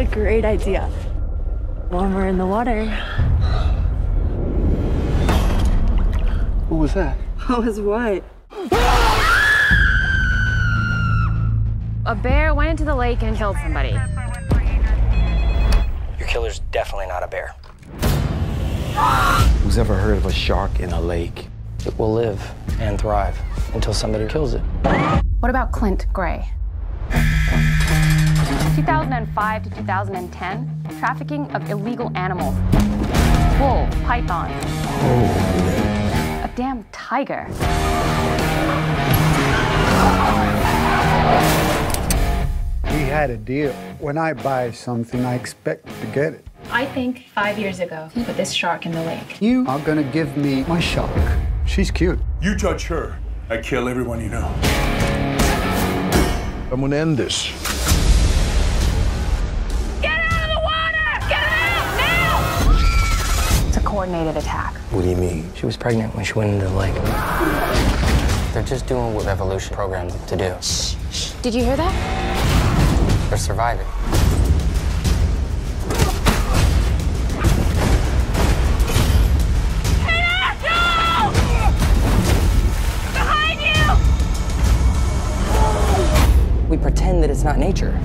a great idea. When we're in the water. What was that? What was what? A bear went into the lake and killed somebody. Your killer's definitely not a bear. Who's ever heard of a shark in a lake? It will live and thrive until somebody kills it. What about Clint Gray? 2005 to 2010, trafficking of illegal animals. Wolves, pythons. A damn tiger. We had a deal. When I buy something, I expect to get it. I think five years ago, he put this shark in the lake. You are gonna give me my shark. She's cute. You touch her, I kill everyone you know. I'm gonna end this. Coordinated attack. What do you mean? She was pregnant when she went into the lake. They're just doing what evolution programmed them to do. Did you hear that? They're surviving. We pretend that it's not nature.